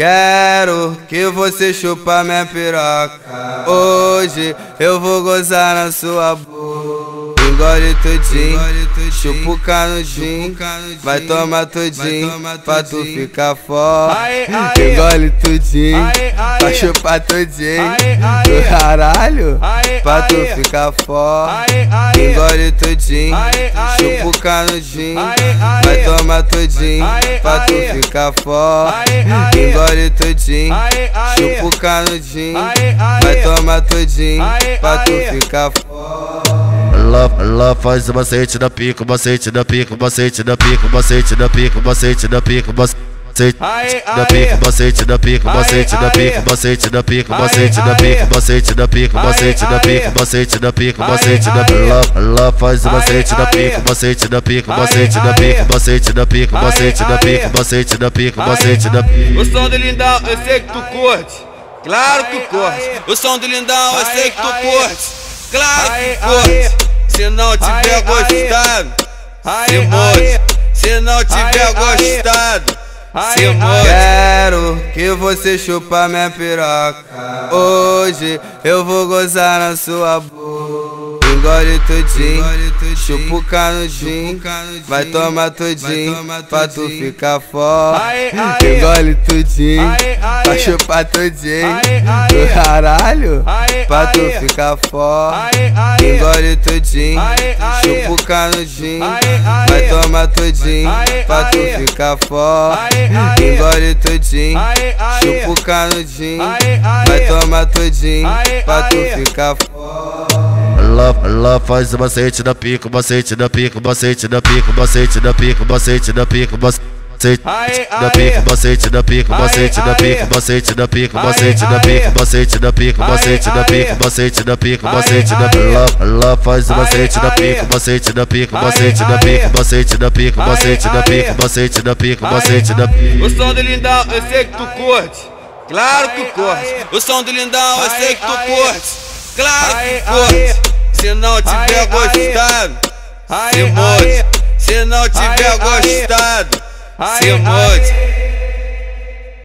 Quero que você chupa minha piroca. Hoje eu vou gozar na sua boca. Engole tudinho, chupa o canudinho. Vai tomar tudinho pra tu ficar forte. Engole tudinho, vai chupar tudinho. Do caralho, pra tu ficar forte. Engole tudinho, chupa o canudinho. Vai tomar tudinho pra tu ficar forte. Engole tudinho, chupa o canudinho. Vai tomar tudinho pra tu ficar forte. Ela, ela faz o macete da pica, macete da pica, macete da pica, macete da pica, macete da pica, macete da pica, macete da pica, macete da pica, macete da pica, macete da pica, macete da pica, macete da pica, macete da pica, macete da pica. Ela faz o macete da pica, macete da pica, macete da pica, macete da pica, macete da pica, macete da pica, macete da pica. O som do lindão, eu sei que tu curte. Claro que curte. O som do lindão, eu sei que tu curte. Claro que curte. Se não tiver gostado, se mude. Se não tiver gostado, se mude. Quero que você chupa minha piroca. Hoje eu vou gozar na sua boca. Engole tudinho, chupa o canudinho. Vai tomar tudinho pra tu ficar forte. Engole tudinho, vai chupar tudinho. Do caralho, pra tu ficar forte. Engole tudinho, chupa o canudinho. Vai tomar tudinho pra tu ficar forte. Engole tudinho, chupa o canudinho. Vai tomar tudinho pra tu ficar forte. Ela, ela faz o macete da pica, macete da pica, macete da pica, macete da pica, macete da pica, macete da pica, macete da pica, macete da pica, macete da pica, macete da pica, macete da pica, macete da pica, macete da pica, macete da pica. Ela faz o macete da pica, macete da pica, macete da pica, macete da pica, macete da pica, macete da pica, macete da pica. O som do lindão, eu sei que tu curte. Claro que curte. O som do lindão, eu sei que tu curte. Claro que curte. Se não tiver gostado, se mude. Se não tiver gostado, se mude.